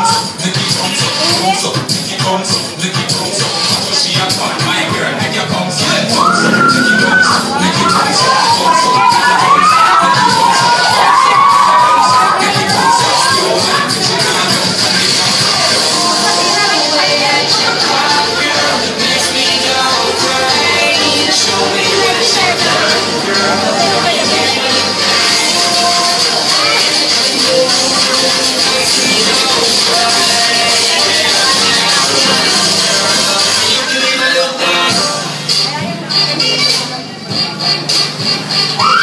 Bones up, Nicky Woo!